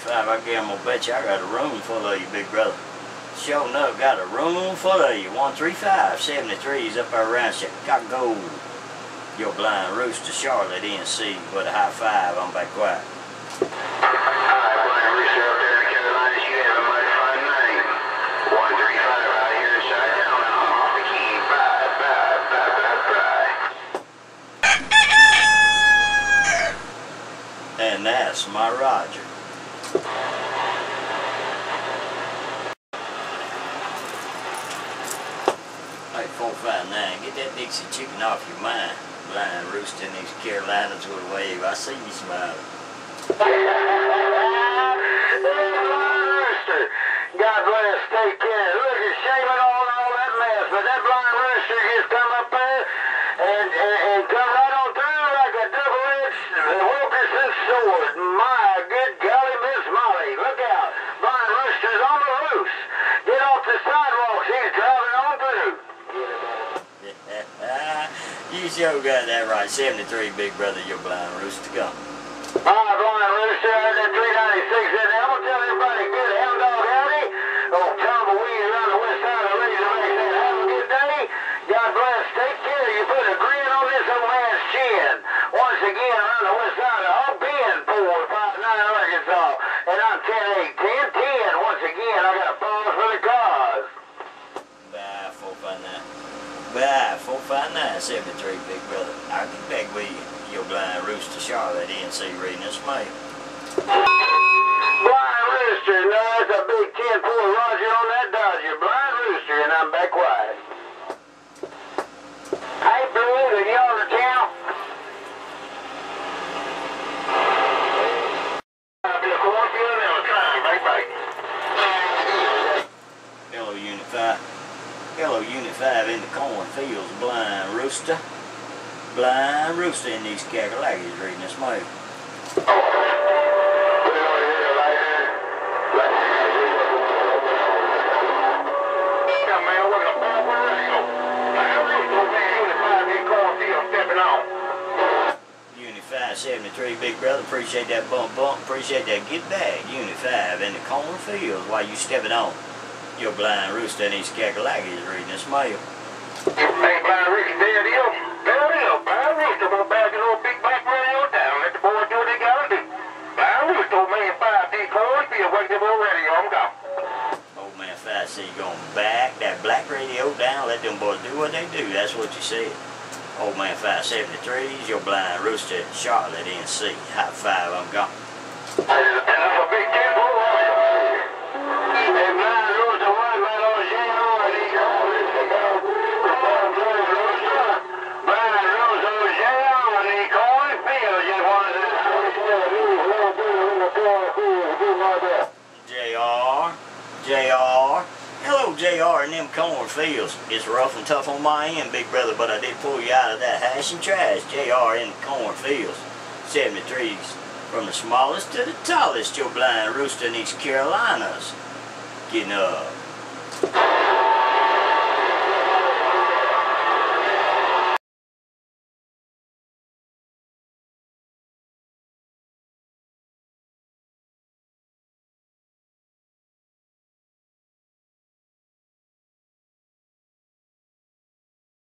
135, I gonna bet you I got a room full of you, big brother. Sure enough, got a room full of you. 135, 73 is up there around Chicago. Your blind rooster, Charlotte, NC, with a high five. I'm back quiet. Hi, blind rooster up there in the You have a mighty fine night. 135 out here inside town. I'm off the key. Bye, bye, bye, bye, bye. And that's my Roger. Hey, 459, get that Dixie chicken off your mind. Blind rooster in these Carolinas with a wave. I see you smiling. God bless, take care. Look, you're shaming on all that mess, but that blind rooster just come up there and, and, and come right on through like a double-edged Wilkinson sword. My good golly, Miss Molly, look out. Blind rooster's on the loose. Get off the sidewalks. He's driving on through. You got that right. 73, big brother, your blind rooster. Come. Right, blind rooster, out there 396 in there. I'm going to tell everybody good hound dog howdy. Oh, tumbleweed around the west side of Razorback said, have a good day. God bless. Take care. You put a grin on this old man's chin. Once again, around the west side of Hog Bend, 459 Arkansas. And I'm 10 559 73, big brother. I'll get back you, your blind rooster, Charlotte, NC, reading this mail. Blind rooster, no, it's a big 10-4 Roger on that Dodger. Blind rooster, and I'm back quiet. Five in the cornfields, blind rooster. Blind rooster in these Kakalakis reading this mail. Unit 73, big brother, appreciate that bump bump, appreciate that get back, unit five, in the cornfields while you stepping on. Your blind rooster in these Kakalakis reading this mail. Hey, blind rooster, there it is. There it is. Blind rooster, we're back in old big black radio down. Let the boys do what they gotta do. Blind rooster, old man, 5D cornfield, wake up old radio. I'm gone. Old man 5C going back that black radio down, let them boys do what they do. That's what you said. Old man 573's your blind rooster, Charlotte NC. High five, I'm gone. And that's a big JR. Hello, JR, in them cornfields. It's rough and tough on my end, big brother, but I did pull you out of that hash and trash. JR in the cornfields. 73s. From the smallest to the tallest, your blind rooster in these Carolinas. Getting up.